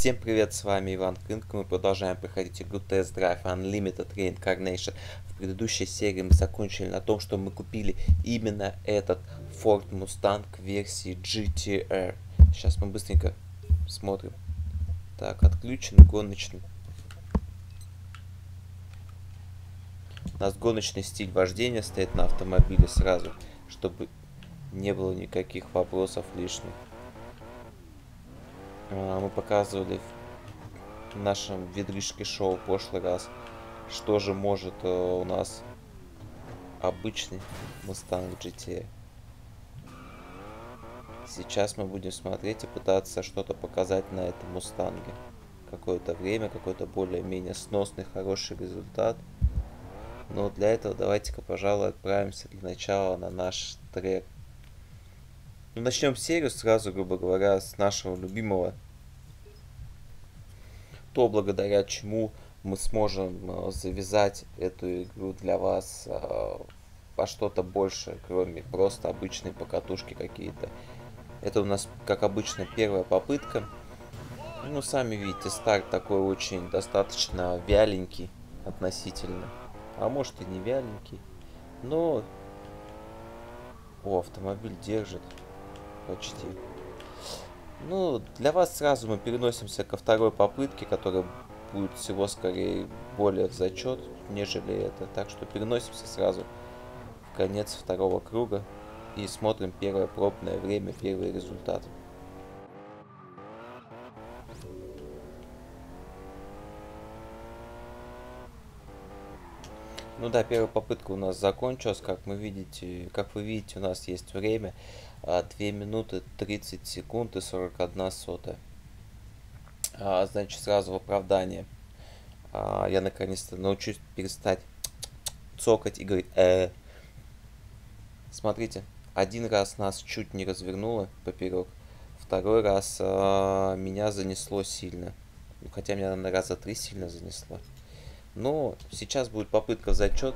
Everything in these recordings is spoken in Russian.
Всем привет, с вами Иван Крынк. Мы продолжаем проходить игру Test Drive Unlimited Reincarnation. В предыдущей серии мы закончили на том, что мы купили именно этот Ford Mustang версии GTR. Сейчас мы быстренько смотрим. Так, отключен гоночный. У нас гоночный стиль вождения стоит на автомобиле сразу, чтобы не было никаких вопросов лишних. А, мы показывали в нашем ведришке шоу в прошлый раз, что же может э, у нас обычный Mustang GT. Сейчас мы будем смотреть и пытаться что-то показать на этом Мустанге. Какое-то время, какой-то более-менее сносный, хороший результат. Но для этого давайте-ка, пожалуй, отправимся для начала на наш трек. Ну, начнем серию сразу, грубо говоря, с нашего любимого. То, благодаря чему мы сможем э, завязать эту игру для вас э, во что-то больше, кроме просто обычной покатушки какие-то. Это у нас, как обычно, первая попытка. Ну, сами видите, старт такой очень достаточно вяленький относительно. А может и не вяленький. Но... О, автомобиль держит. Почти. Ну, для вас сразу мы переносимся ко второй попытке, которая будет всего скорее более в зачет, нежели это. Так что переносимся сразу в конец второго круга и смотрим первое пробное время, первый результат. Ну да, первая попытка у нас закончилась, как мы видите, как вы видите, у нас есть время 2 а, минуты 30 секунд и 41 сотая. А, значит, сразу в оправдание. А, я наконец-то научусь перестать цокать и говорить э. Смотрите, один раз нас чуть не развернуло поперек, второй раз а, меня занесло сильно. Ну, хотя меня, наверное, раза три сильно занесло. Но сейчас будет попытка в зачет.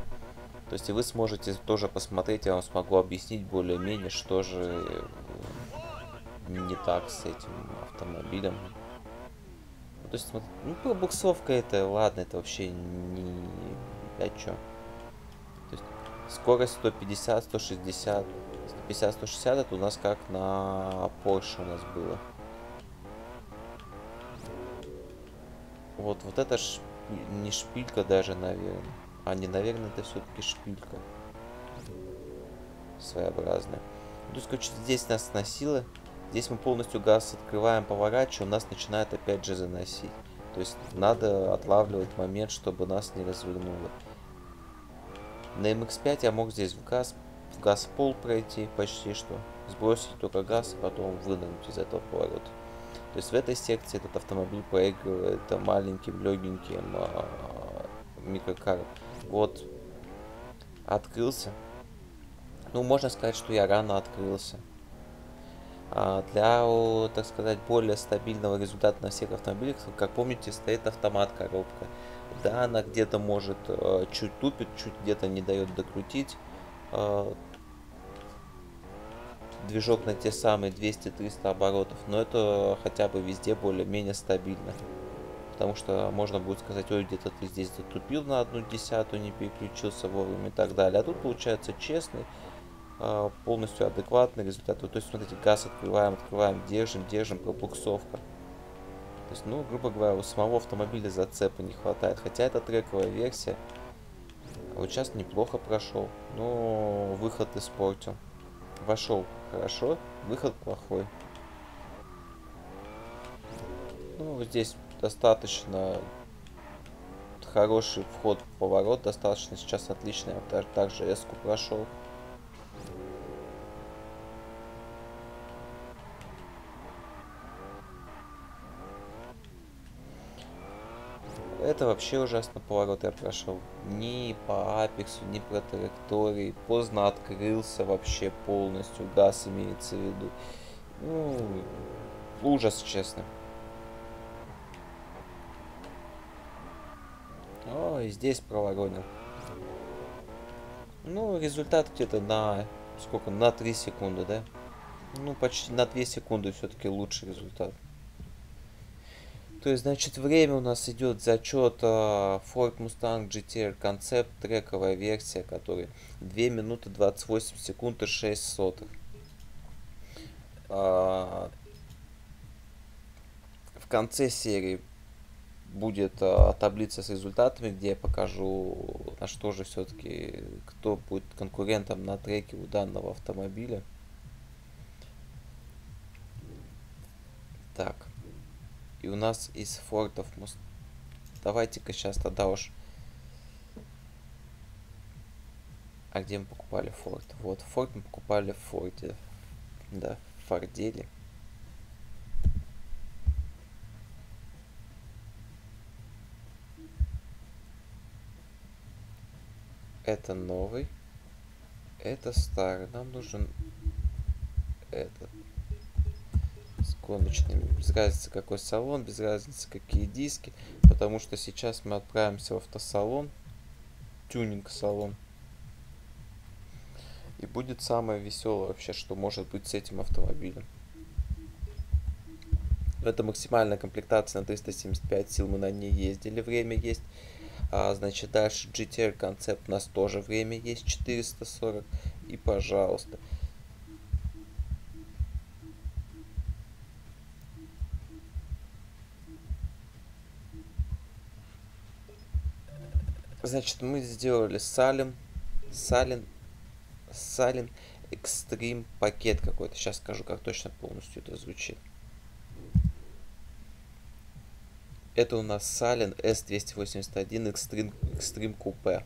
То есть и вы сможете тоже посмотреть, я вам смогу объяснить более-менее, что же не так с этим автомобилем. Ну, то есть, ну, пробуксовка это, ладно, это вообще не... о чем. То есть, скорость 150, 160, 150, 160 это у нас как на Porsche у нас было. Вот, вот это ж не шпилька даже, наверное. А не, наверное, это все-таки шпилька. Своеобразная. То есть, короче, здесь нас сносило. Здесь мы полностью газ открываем, поворачиваем, нас начинает опять же заносить. То есть надо отлавливать момент, чтобы нас не развернуло. На MX-5 я мог здесь в газ, в газ пол пройти почти что. Сбросить только газ, и потом вынырнуть из этого поворота. То есть в этой секции этот автомобиль проигрывает маленьким, легеньким а, микрокаром. Вот, открылся. Ну, можно сказать, что я рано открылся. А для, так сказать, более стабильного результата на всех автомобилях, как помните, стоит автомат коробка. Да, она где-то может э, чуть тупит, чуть где-то не дает докрутить. Э, движок на те самые 200-300 оборотов, но это хотя бы везде более-менее стабильно. Потому что можно будет сказать, ой, где-то ты здесь затупил на одну десятую, не переключился вовремя и так далее. А тут получается честный, а, полностью адекватный результат. То есть, смотрите, газ открываем, открываем, держим, держим, пробуксовка. То есть, ну, грубо говоря, у самого автомобиля зацепа не хватает. Хотя это трековая версия. Вот сейчас неплохо прошел, но выход испортил. Вошел хорошо, выход плохой. Ну, здесь достаточно хороший вход поворот, достаточно сейчас отличный. Я также эску прошел. Это вообще ужасно поворот я прошел. Ни по апексу, ни по траектории. Поздно открылся вообще полностью. Газ имеется в виду. Ну, ужас, честно. О, и здесь проворонил. Ну, результат где-то на... Сколько? На 3 секунды, да? Ну, почти на 2 секунды все-таки лучший результат. То есть, значит, время у нас идет зачет uh, Ford Mustang GTR Concept, трековая версия, которая 2 минуты 28 секунд и 6 сотых. Uh, в конце серии будет а, таблица с результатами, где я покажу, на что же все-таки, кто будет конкурентом на треке у данного автомобиля. Так. И у нас из фортов... Давайте-ка сейчас тогда уж... А где мы покупали форт? Вот, форт мы покупали в форте. Да, в Форделе. Это новый. Это старый. Нам нужен этот. С гоночными. Без разницы какой салон, без разницы какие диски. Потому что сейчас мы отправимся в автосалон. Тюнинг-салон. И будет самое веселое вообще, что может быть с этим автомобилем. Это максимальная комплектация на 375 сил. Мы на ней ездили. Время есть. А, значит, дальше GTR концепт у нас тоже время есть 440. И, пожалуйста. Значит, мы сделали Салим, Салин, Салин Экстрим пакет какой-то. Сейчас скажу, как точно полностью это звучит. Это у нас Сален S281 Extreme, Extreme Coupe.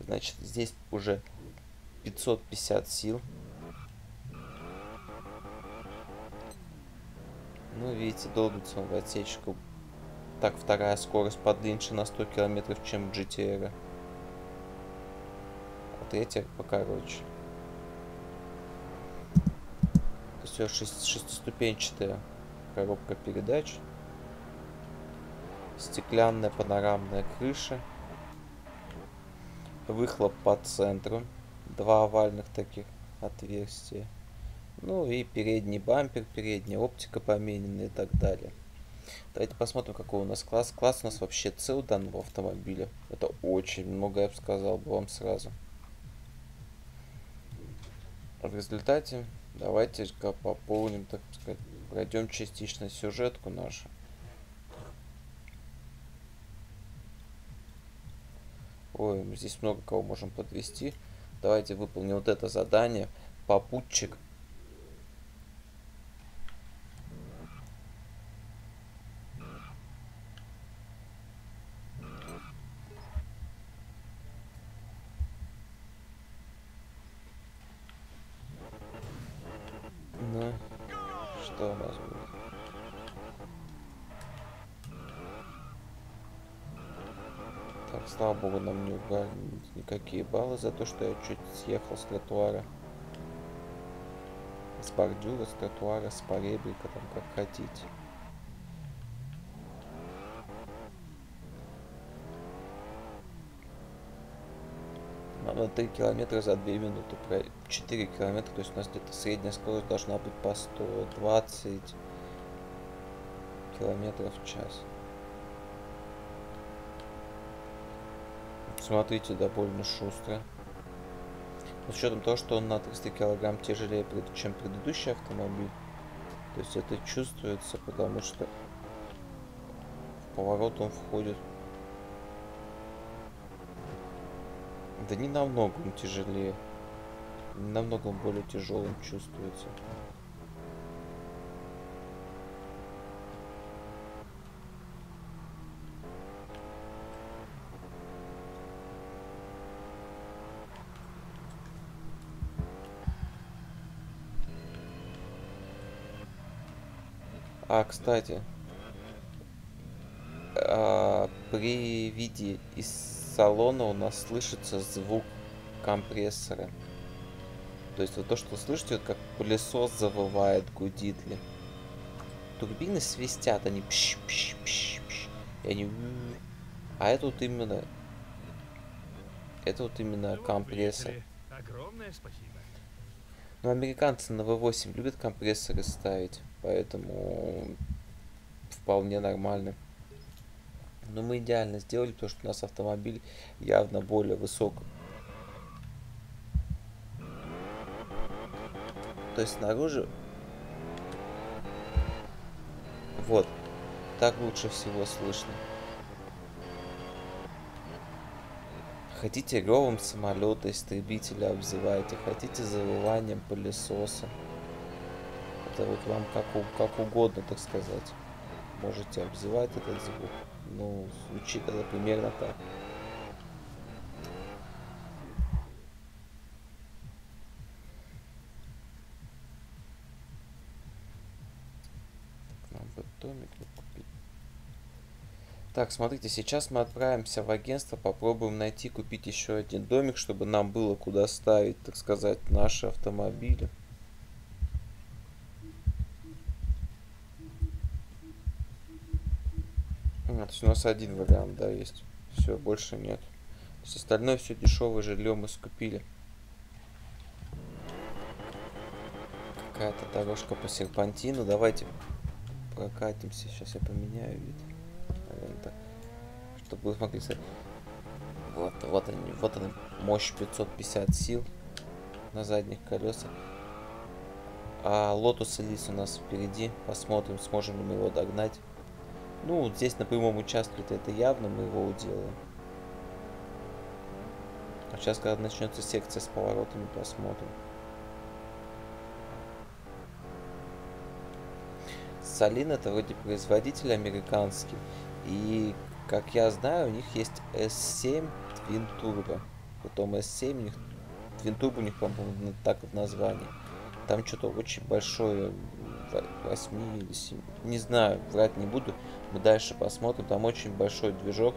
Значит, здесь уже 550 сил. Ну, видите, долбится он в отсечку. Так, вторая скорость подлиннее на 100 километров, чем GTR. А третья покороче. Все, шестиступенчатая коробка передач стеклянная панорамная крыша, выхлоп по центру, два овальных таких отверстия, ну и передний бампер, передняя оптика поменена и так далее. Давайте посмотрим, какой у нас класс. Класс у нас вообще цел данного автомобиля. Это очень много, я бы сказал бы вам сразу. В результате давайте пополним, так сказать, пройдем частично сюжетку нашу. Ой, здесь много кого можем подвести. Давайте выполним вот это задание. Попутчик. Ну, что у нас будет? Слава богу, нам не убрали никакие баллы за то, что я чуть съехал с тротуара. С бордюра, с тротуара, с поребрика, там как хотите. Надо 3 километра за 2 минуты, 4 километра, то есть у нас где-то средняя скорость должна быть по 120 километров в час. Смотрите, довольно шустро. С учетом того, что он на 300 килограмм тяжелее, чем предыдущий автомобиль. То есть это чувствуется, потому что в поворот он входит. Да не намного он тяжелее. Не намного он более тяжелым чувствуется. А, кстати, а, при виде из салона у нас слышится звук компрессора. То есть вот то, что слышите, вот как пылесос завывает, гудит ли. Турбины свистят, они пш пш пш пш и они... А это вот именно... Это вот именно компрессор. Огромное спасибо. Ну, американцы на V8 любят компрессоры ставить. Поэтому вполне нормально. Но мы идеально сделали, потому что у нас автомобиль явно более высок. То есть снаружи... Вот. Так лучше всего слышно. Хотите ревом самолета, истребителя обзывайте, хотите завыванием пылесоса. Это вот вам как, как угодно, так сказать. Можете обзывать этот звук. Ну, звучит это примерно так. Так, смотрите, сейчас мы отправимся в агентство, попробуем найти, купить еще один домик, чтобы нам было куда ставить, так сказать, наши автомобили. А, то есть у нас один вариант, да, есть. Все, больше нет. То есть остальное все дешевое жилье мы скупили. Какая-то дорожка по серпантину. Давайте прокатимся. Сейчас я поменяю вид. Наверное, Чтобы вы смогли сказать. Вот, вот они, вот они, мощь 550 сил на задних колесах. А Lotus Elise у нас впереди. Посмотрим, сможем ли мы его догнать. Ну, вот здесь на прямом участке -то это явно мы его уделаем. А сейчас, когда начнется секция с поворотами, посмотрим. Салин это вроде производитель американский. И, как я знаю, у них есть S7 Twin Turbo. Потом S7 у них Twin Turbo у них, по-моему, так вот название. Там что-то очень большое 8 или 7. Не знаю, врать не буду. Мы дальше посмотрим. Там очень большой движок.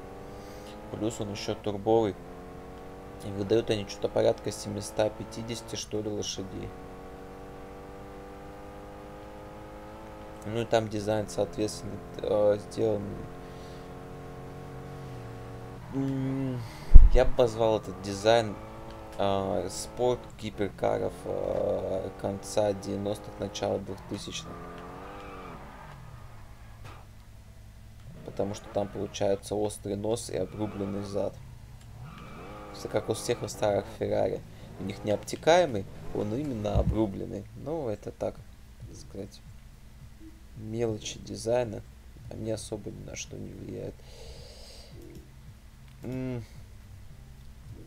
Плюс он еще турбовый. И выдают они что-то порядка 750 что ли лошадей. Ну и там дизайн, соответственно, э, сделан. Я бы позвал этот дизайн спорт гиперкаров э, конца 90-х, начала 2000-х. Потому что там получается острый нос и обрубленный зад. Все как у всех старых Феррари. У них не обтекаемый, он именно обрубленный. Ну, это так, сказать, мелочи дизайна. Они особо ни на что не влияют.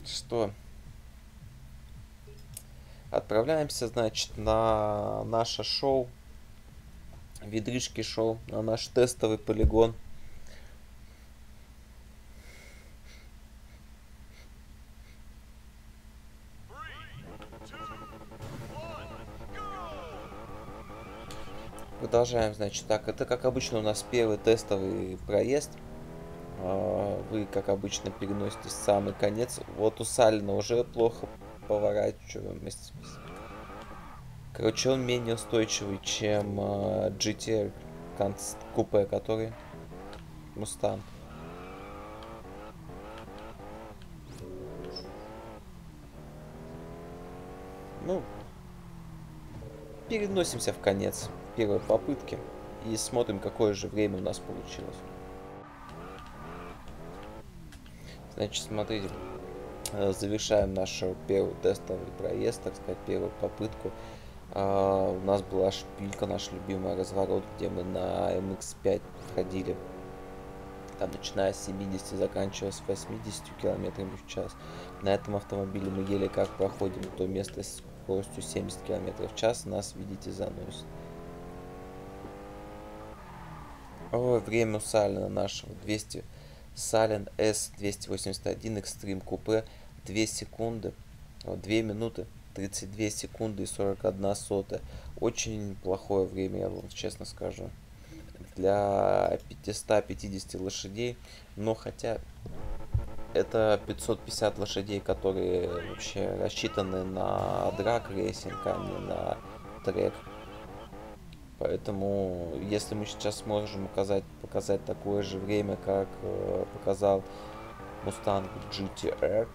Что? Отправляемся, значит, на наше шоу. Ведришки шоу, на наш тестовый полигон. Продолжаем, значит, так, это как обычно у нас первый тестовый проезд. А, вы, как обычно, переносите самый конец. Вот у Салина уже плохо поворачиваемость. Короче, он менее устойчивый, чем э, GTR купе, который Мустанг. Ну, переносимся в конец первой попытки и смотрим, какое же время у нас получилось. Значит, смотрите, завершаем наш первый тестовый проезд, так сказать, первую попытку. Uh, у нас была шпилька, наш любимый разворот, где мы на MX5 входили. Там начиная с 70, заканчивая с 80 км в час. На этом автомобиле мы еле как проходим то место с скоростью 70 км в час. Нас, видите, заносит. Время у Салина нашего 200 Saleen S281 Extreme Coupe 2 секунды, 2 минуты 32 секунды и 41 сотая. Очень плохое время, я вам честно скажу. Для 550 лошадей. Но хотя это 550 лошадей, которые вообще рассчитаны на drag racing, а не на трек. Поэтому, если мы сейчас сможем указать, показать такое же время, как э, показал Mustang GTR,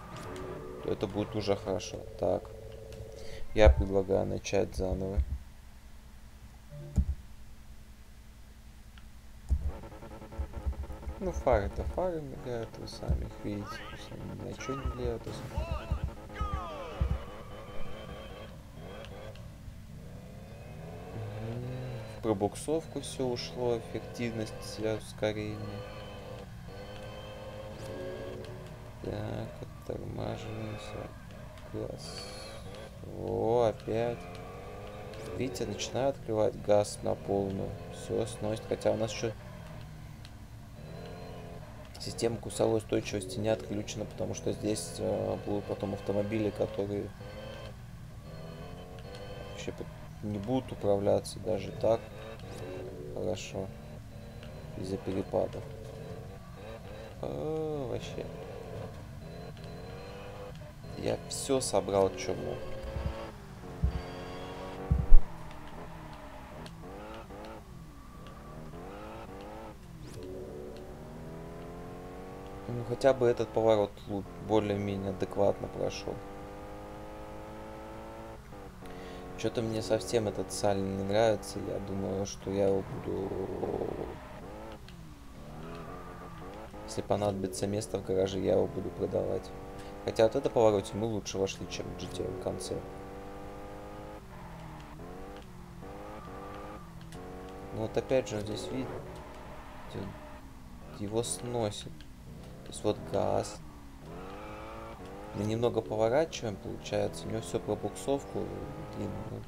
то это будет уже хорошо. Так, я предлагаю начать заново. Ну, фары-то фары мигают, вы сами их видите. Они ни на что не влияют. В пробуксовку все ушло, эффективность, ускорение. Так, оттормаживаемся. Газ. О, опять. Видите, начинаю открывать газ на полную. Все сносит. Хотя у нас еще система курсовой устойчивости не отключена, потому что здесь э, будут потом автомобили, которые вообще не будут управляться даже так хорошо из-за перепадов. А, вообще. Я все собрал, что мог. Ну, хотя бы этот поворот более-менее адекватно прошел. Что-то мне совсем этот саль не нравится. Я думаю, что я его буду... Если понадобится место в гараже, я его буду продавать. Хотя от этого повороте мы лучше вошли, чем GTR в конце. Ну вот опять же, здесь видно, его сносит. То есть вот газ. Мы немного поворачиваем, получается. У него все про буксовку длинную.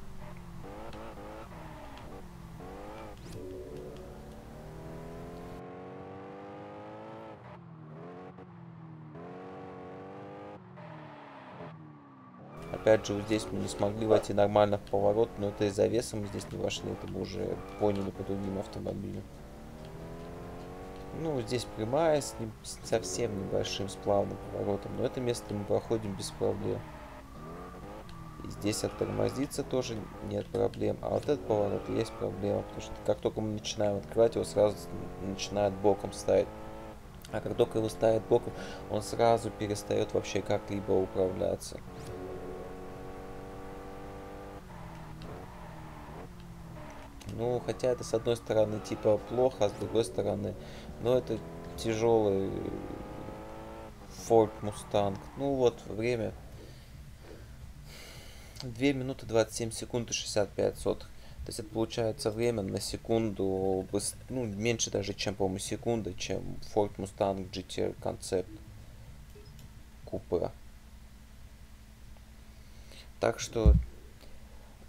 Опять же, вот здесь мы не смогли войти нормально в поворот, но это из-за веса мы здесь не вошли, это мы уже поняли по другим автомобилям. Ну, здесь прямая с, не, совсем небольшим сплавным поворотом, но это место мы проходим без проблем. И здесь оттормозиться тоже нет проблем, а вот этот поворот есть проблема, потому что как только мы начинаем открывать, его сразу начинает боком ставить. А как только его ставит боком, он сразу перестает вообще как-либо управляться. Ну, хотя это с одной стороны типа плохо, а с другой стороны, ну это тяжелый Ford Mustang. Ну вот, время 2 минуты 27 секунд и 65 сотых. То есть это получается время на секунду, ну, меньше даже, чем, по-моему, секунда, чем Ford Mustang GT Concept Купера. Так что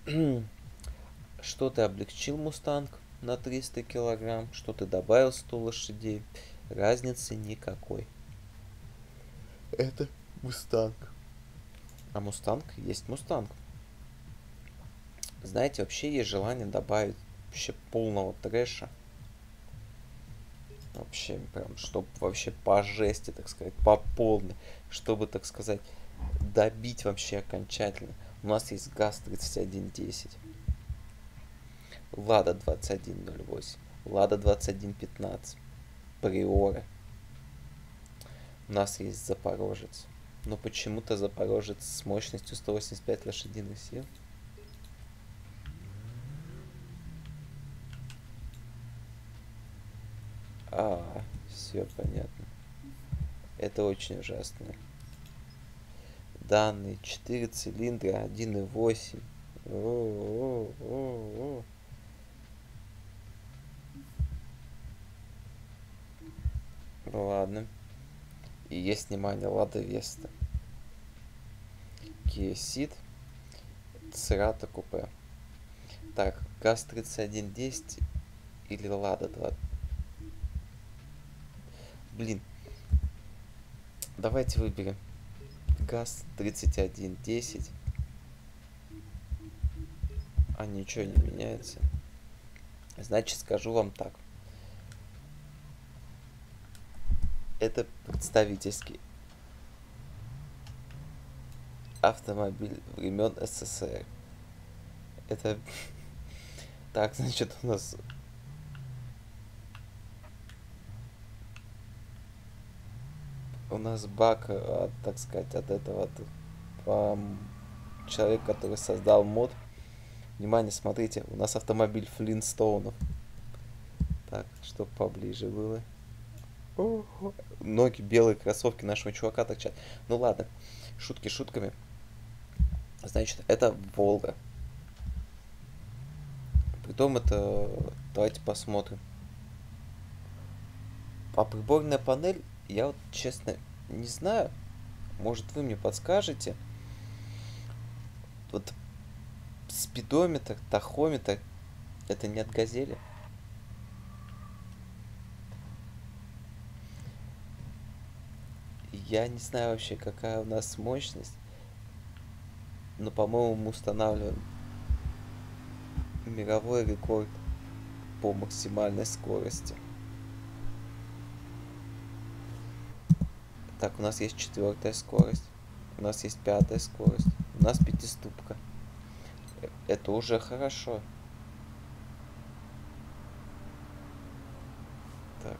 Что ты облегчил Мустанг на 300 килограмм, что ты добавил 100 лошадей. Разницы никакой. Это Мустанг. А Мустанг есть Мустанг. Знаете, вообще есть желание добавить вообще полного трэша. Вообще, прям, чтобы вообще по жести, так сказать, по полной. Чтобы, так сказать, добить вообще окончательно. У нас есть ГАЗ-3110. Лада 2108, Лада 2115, Приора. У нас есть Запорожец. Но почему-то Запорожец с мощностью 185 лошадиных сил. А, все понятно. Это очень ужасно. Данные 4 цилиндра, 1.8. О, о. Ладно. И есть внимание, Лада Веста. Kia Ceed. Церата Купе. Так, ГАЗ-3110 или Лада 2. Блин. Давайте выберем. ГАЗ-3110. А ничего не меняется. Значит, скажу вам так. Это представительский автомобиль времен СССР. Это так, значит, у нас у нас бак, от, так сказать, от этого от, человек, который создал мод. Внимание, смотрите, у нас автомобиль Флинстоунов. Так, чтобы поближе было. Ноги белые кроссовки нашего чувака торчат. Ну ладно, шутки шутками. Значит, это Волга. Притом это... Давайте посмотрим. А приборная панель, я вот честно не знаю. Может вы мне подскажете? Вот спидометр, тахометр, это не от газели? Я не знаю вообще, какая у нас мощность. Но, по-моему, мы устанавливаем мировой рекорд по максимальной скорости. Так, у нас есть четвертая скорость. У нас есть пятая скорость. У нас пятиступка. Э, это уже хорошо. Так.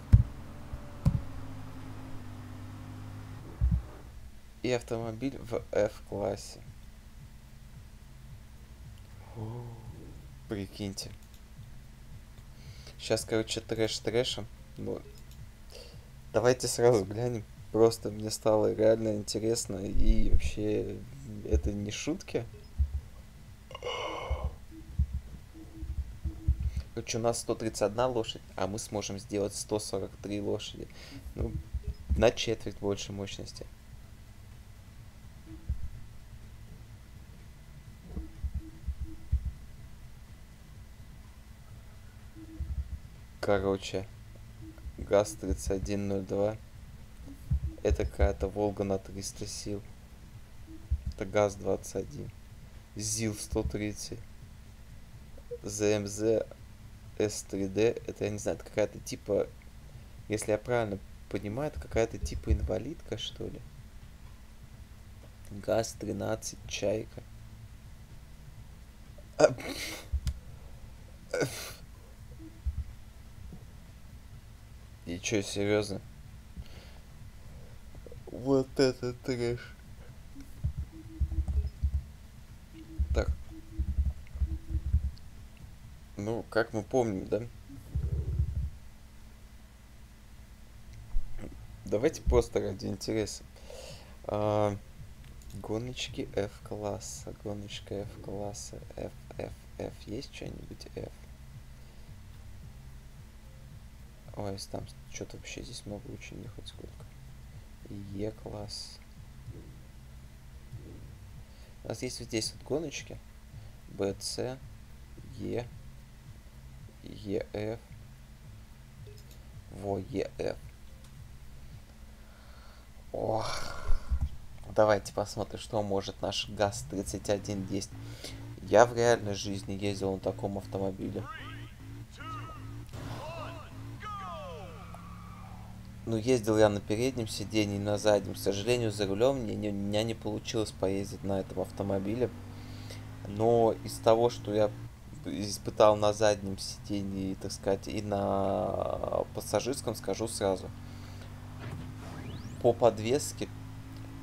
И автомобиль в F-классе. Прикиньте. Сейчас, короче, трэш трэшем. Ну, давайте сразу глянем. Просто мне стало реально интересно. И вообще, это не шутки. Короче, у нас 131 лошадь, а мы сможем сделать 143 лошади. Ну, на четверть больше мощности. Короче, ГАЗ-3102. Это какая-то Волга на 300 сил. ГАЗ-21. ЗИЛ-130. ЗМЗ С3Д. Это, я не знаю, это какая-то типа... Если я правильно понимаю, это какая-то типа инвалидка, что ли? ГАЗ-13, Чайка. И чё, серьезно? Вот это трэш. Так. Ну, как мы помним, да? Давайте просто ради интереса. А, гоночки F-класса. Гоночка F-класса. F, F, F. Есть что-нибудь F? Ой, там что-то вообще здесь много учений хоть сколько. Е-класс. У нас есть вот здесь вот гоночки. BC, Е, ЕФ, Во, ЕФ. Ох. Давайте посмотрим, что может наш ГАЗ-3110. Я в реальной жизни ездил на таком автомобиле. Ну, ездил я на переднем сиденье, на заднем. К сожалению, за рулем мне не, меня не получилось поездить на этом автомобиле. Но из того, что я испытал на заднем сиденье, так сказать, и на пассажирском, скажу сразу. По подвеске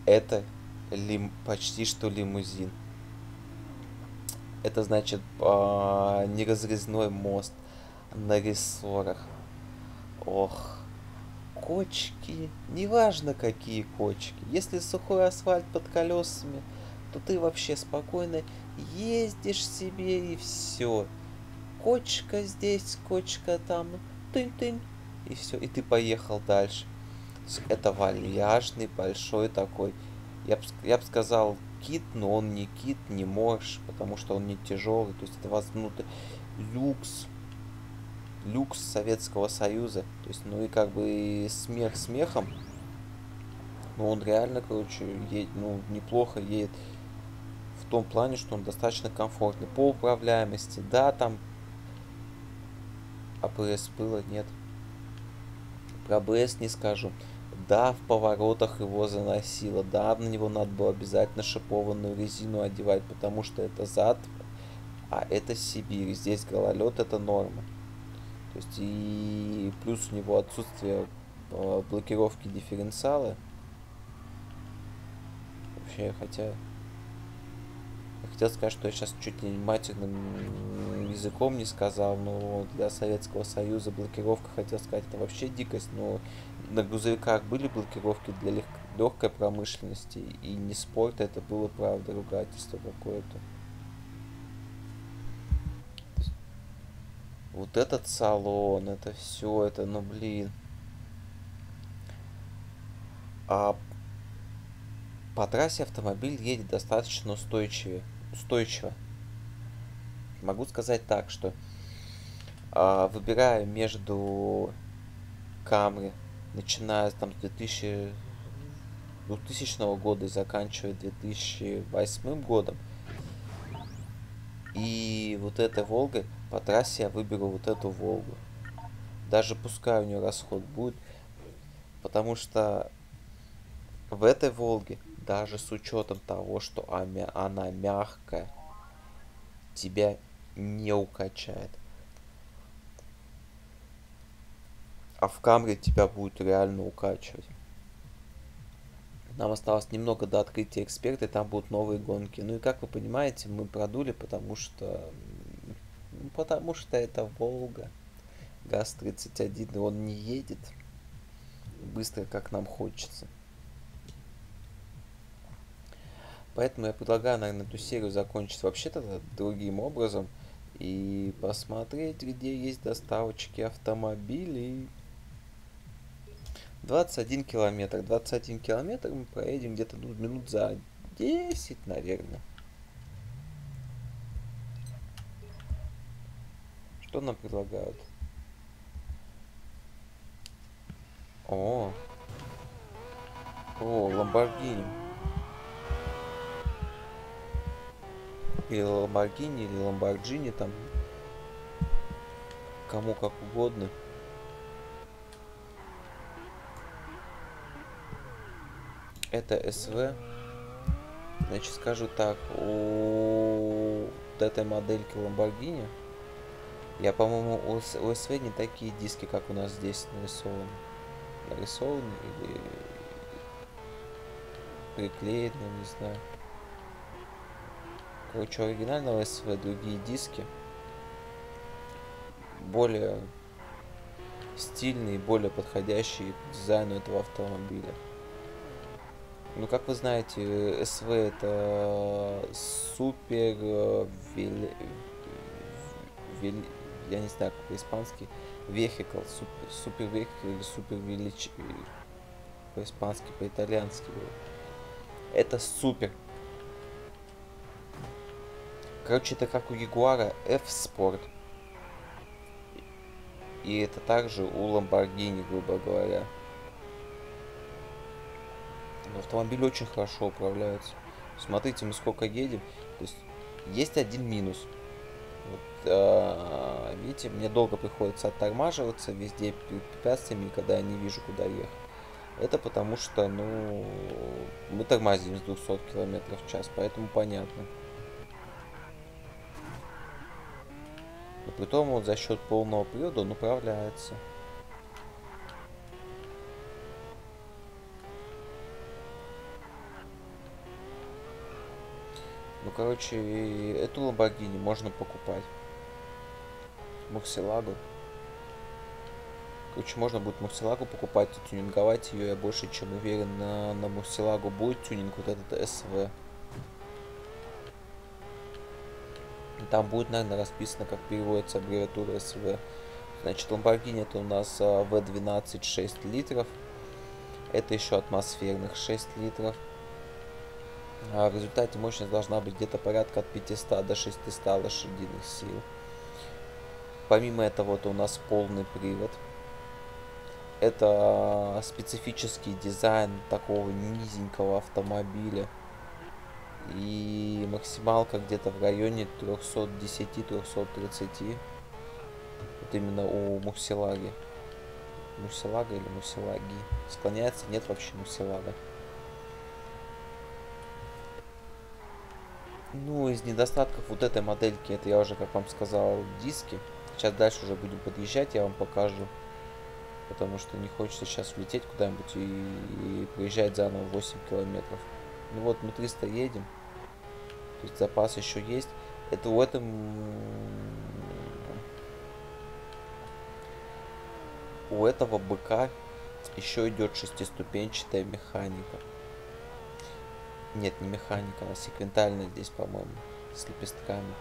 это лим, почти что лимузин. Это значит э, неразрезной мост на рессорах. Ох кочки, неважно какие кочки. Если сухой асфальт под колесами, то ты вообще спокойно ездишь себе и все. Кочка здесь, кочка там, тынь-тынь, и все, и ты поехал дальше. Это вальяжный большой такой, я бы я б сказал, кит, но он не кит, не морж, потому что он не тяжелый, то есть это возможно люкс, люкс Советского Союза. То есть, ну и как бы смех смехом. Но он реально, короче, едет, ну, неплохо едет. В том плане, что он достаточно комфортный. По управляемости, да, там АБС было, нет. Про АБС не скажу. Да, в поворотах его заносило. Да, на него надо было обязательно шипованную резину одевать, потому что это зад, а это Сибирь. Здесь гололед это норма. То есть и плюс у него отсутствие э, блокировки дифференциала. Вообще, хотя... Я хотел сказать, что я сейчас чуть не матерным языком не сказал, но для Советского Союза блокировка, хотел сказать, это вообще дикость, но на грузовиках были блокировки для лег... легкой промышленности, и не спорта, это было, правда, ругательство какое-то. Вот этот салон, это все, это, ну, блин. А по трассе автомобиль едет достаточно устойчивее, устойчиво. Могу сказать так, что а, выбирая между Камри, начиная там с 2000, 2000 года и заканчивая 2008 годом, и вот этой Волгой по трассе я выберу вот эту Волгу. Даже пускай у нее расход будет, потому что в этой Волге, даже с учетом того, что она мягкая, тебя не укачает. А в камере тебя будет реально укачивать. Нам осталось немного до открытия эксперта, и там будут новые гонки. Ну и как вы понимаете, мы продули, потому что... Потому что это Волга. ГАЗ-31, он не едет быстро, как нам хочется. Поэтому я предлагаю, наверное, эту серию закончить вообще-то другим образом и посмотреть, где есть доставочки автомобилей. 21 километр. 21 километр мы проедем где-то ну, минут за 10, наверное. Что нам предлагают? О, о, Ламборгини. Или Ламборгини, или Ламборджини там. Кому как угодно. Это СВ. Значит, скажу так, у вот этой модельки Lamborghini, я, по-моему, у, у СВ не такие диски, как у нас здесь нарисованы. Нарисованы или приклеены, не знаю. Короче, оригинального СВ другие диски. Более стильные, более подходящие к дизайну этого автомобиля. Ну, как вы знаете, СВ это супер э, вели... Вели... я не знаю, как по-испански, vehicle, супер, vehicle или супер велич... по-испански, по-итальянски. Это супер. Короче, это как у Ягуара F-Sport. И это также у Lamborghini, грубо говоря. Автомобиль очень хорошо управляется. Смотрите, мы сколько едем. То есть есть один минус. Вот, а, видите, мне долго приходится оттормаживаться везде препятствиями, когда я не вижу, куда ехать. Это потому что, ну, мы тормозим с 200 км в час, поэтому понятно. Но при том вот за счет полного привода он управляется. Ну, короче, эту Ламборгини можно покупать. Мурсилагу. Короче, можно будет Мурсилагу покупать тюнинговать ее. Я больше чем уверен, на, на Мурсилагу будет тюнинг вот этот СВ. Там будет, наверное, расписано, как переводится аббревиатура СВ. Значит, Lamborghini это у нас V12 6 литров. Это еще атмосферных 6 литров. А в результате мощность должна быть где-то порядка от 500 до 600 лошадиных сил. Помимо этого, вот у нас полный привод. Это специфический дизайн такого низенького автомобиля. И максималка где-то в районе 310-330. Вот именно у Мурсилаги. Мурсилага или Мурсилаги. Склоняется? Нет вообще Мурсилага. Ну, из недостатков вот этой модельки, это я уже, как вам сказал, диски. Сейчас дальше уже будем подъезжать, я вам покажу. Потому что не хочется сейчас улететь куда-нибудь и, и проезжать заново 8 километров. Ну вот, мы 300 едем. То есть запас еще есть. Это в этом... У этого быка еще идет шестиступенчатая механика. Нет, не механика, а секвентальная здесь, по-моему, с лепестками.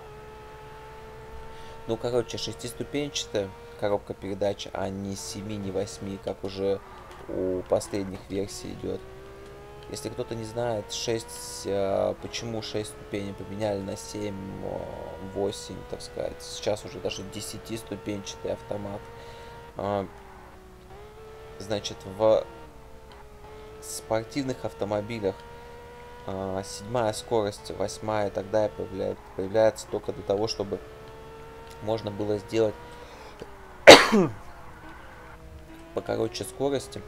Ну, короче, шестиступенчатая коробка передач, а не 7, не 8, как уже у последних версий идет. Если кто-то не знает, 6, э, почему 6 ступеней поменяли на 7, 8, так сказать. Сейчас уже даже 10 ступенчатый автомат. А, значит, в спортивных автомобилях седьмая скорость, восьмая и так далее появляется, появляется только для того, чтобы можно было сделать покороче скорости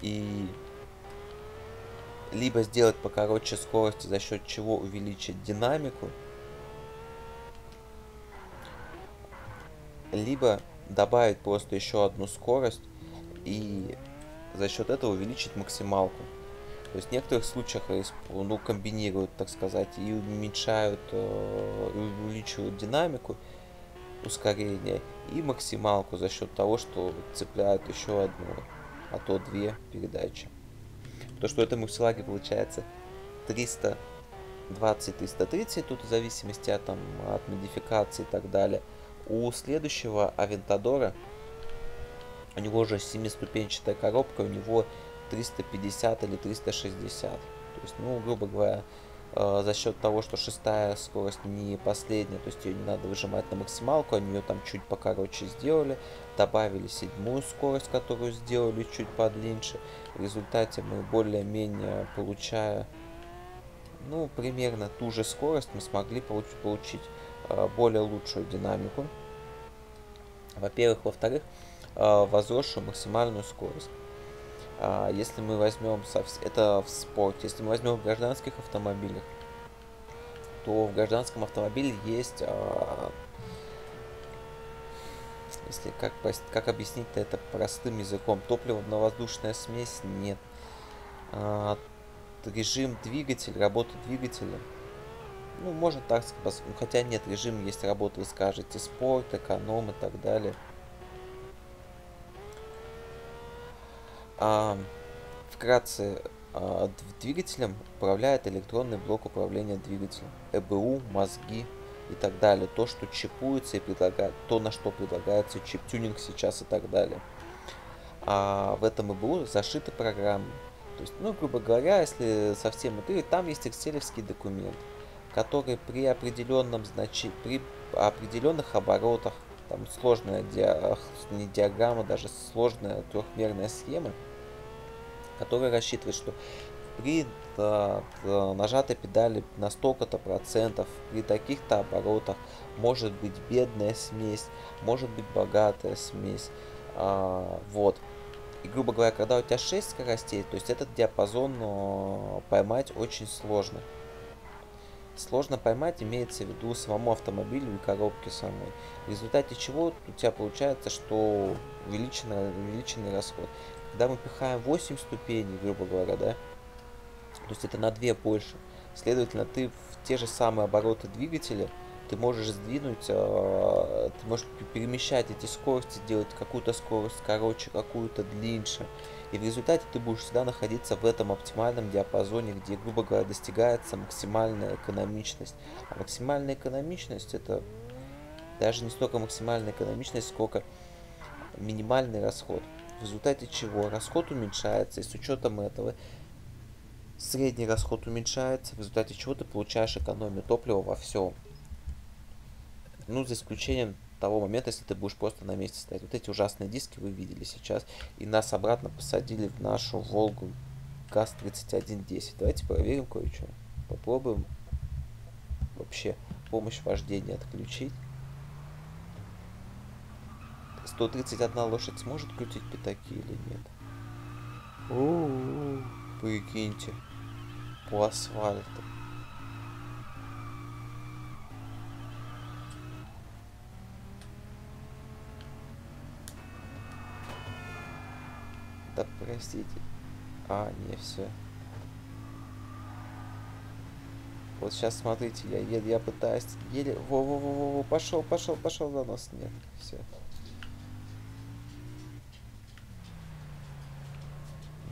и либо сделать покороче скорости, за счет чего увеличить динамику, либо добавить просто еще одну скорость и за счет этого увеличить максималку. То есть в некоторых случаях ну, комбинируют, так сказать, и уменьшают, э, и увеличивают динамику, ускорение и максималку за счет того, что цепляют еще одну, а то две передачи. То, что это муксилаги получается 320-330, тут в зависимости от, там, от модификации и так далее. У следующего Авентадора, у него уже 7-ступенчатая коробка, у него 350 или 360. То есть, ну, грубо говоря, э, за счет того, что шестая скорость не последняя, то есть ее не надо выжимать на максималку, они ее там чуть покороче сделали, добавили седьмую скорость, которую сделали чуть подлиннее. В результате мы более-менее получая, ну, примерно ту же скорость, мы смогли получить, получить э, более лучшую динамику. Во-первых, во-вторых, э, возросшую максимальную скорость. А, если мы возьмем это в спорте, если мы возьмем в гражданских автомобилях, то в гражданском автомобиле есть, а, если как, как объяснить это простым языком, топливо-воздушная смесь нет. А, режим двигатель, работа двигателя, ну, можно так сказать, хотя нет, режим есть работа, вы скажете, спорт, эконом и так далее. А, вкратце, а, двигателем управляет электронный блок управления двигателем, ЭБУ, мозги и так далее. То, что чипуется и предлагает, то, на что предлагается чип-тюнинг сейчас и так далее. А в этом ЭБУ зашиты программы. То есть, ну, грубо говоря, если совсем это, там есть экселевский документ, который при определенном значении, при определенных оборотах, там сложная диа, не диаграмма, даже сложная трехмерная схема, который рассчитывает, что при да, нажатой педали на столько-то процентов, при таких-то оборотах может быть бедная смесь, может быть богатая смесь. А, вот. И, грубо говоря, когда у тебя 6 скоростей, то есть этот диапазон э, поймать очень сложно. Сложно поймать имеется в виду самому автомобилю и коробке самой. В результате чего у тебя получается, что увеличенный, увеличенный расход. Когда мы пихаем 8 ступеней, грубо говоря, да, то есть это на 2 больше. Следовательно, ты в те же самые обороты двигателя, ты можешь сдвинуть, э, ты можешь перемещать эти скорости, делать какую-то скорость короче, какую-то длиннее. И в результате ты будешь всегда находиться в этом оптимальном диапазоне, где, грубо говоря, достигается максимальная экономичность. А максимальная экономичность это даже не столько максимальная экономичность, сколько минимальный расход в результате чего расход уменьшается, и с учетом этого средний расход уменьшается, в результате чего ты получаешь экономию топлива во всем. Ну, за исключением того момента, если ты будешь просто на месте стоять. Вот эти ужасные диски вы видели сейчас, и нас обратно посадили в нашу Волгу ГАЗ-3110. Давайте проверим кое-что. Попробуем вообще помощь вождения отключить. 131 лошадь сможет крутить пятаки или нет? О, прикиньте. По асфальту. Да простите. А, не, все. Вот сейчас смотрите, я еду, я пытаюсь еле. Во-во-во-во, пошел, пошел, пошел за нос. Нет, все.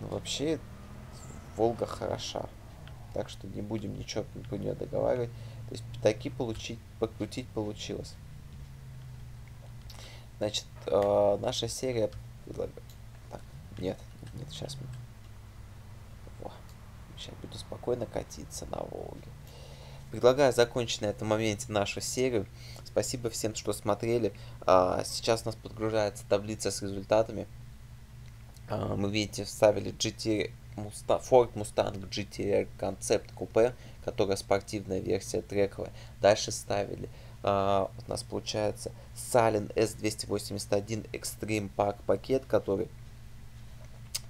Ну, вообще, Волга хороша. Так что не будем ничего про нее договаривать. То есть пятаки получить, покрутить получилось. Значит, э, наша серия. Нет, нет, сейчас мы... Во. Сейчас буду спокойно катиться на Волге. Предлагаю закончить на этом моменте нашу серию. Спасибо всем, что смотрели. А, сейчас у нас подгружается таблица с результатами. А, мы, видите, вставили GT Mustang, Ford Mustang GTR Concept Coupe, которая спортивная версия трековая. Дальше ставили Uh, у нас получается Salin S281 Extreme Park пакет, который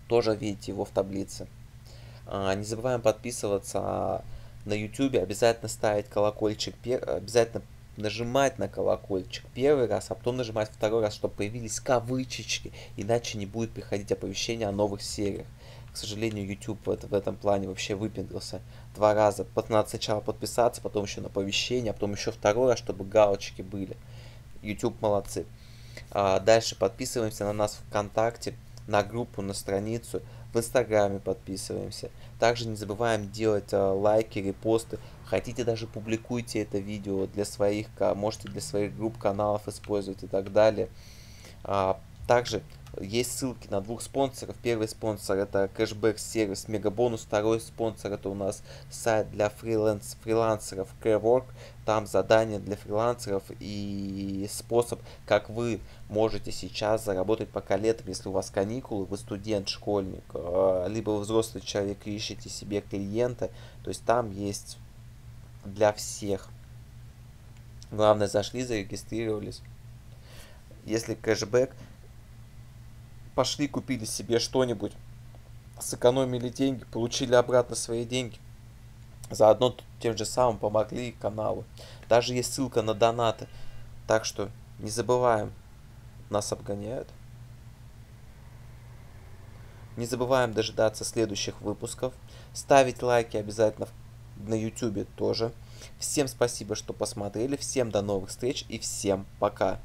тоже видите его в таблице. Uh, не забываем подписываться на YouTube, обязательно ставить колокольчик, обязательно нажимать на колокольчик первый раз, а потом нажимать второй раз, чтобы появились кавычечки, иначе не будет приходить оповещение о новых сериях. К сожалению, YouTube в этом плане вообще выпендрился два раза. Надо сначала подписаться, потом еще на оповещение, а потом еще второй раз, чтобы галочки были. YouTube молодцы. А дальше подписываемся на нас ВКонтакте, на группу, на страницу в Инстаграме подписываемся. Также не забываем делать э, лайки, репосты. Хотите даже публикуйте это видео для своих, можете для своих групп, каналов использовать и так далее. Также есть ссылки на двух спонсоров. Первый спонсор это кэшбэк сервис Мегабонус. Второй спонсор это у нас сайт для фриланс, фрилансеров Carework. Там задания для фрилансеров и способ, как вы можете сейчас заработать пока летом, если у вас каникулы, вы студент, школьник, а, либо вы взрослый человек ищете себе клиента. То есть там есть для всех. Главное, зашли, зарегистрировались. Если кэшбэк, пошли, купили себе что-нибудь, сэкономили деньги, получили обратно свои деньги. Заодно тем же самым помогли каналу. Даже есть ссылка на донаты. Так что не забываем, нас обгоняют. Не забываем дожидаться следующих выпусков. Ставить лайки обязательно на YouTube тоже. Всем спасибо, что посмотрели. Всем до новых встреч и всем пока.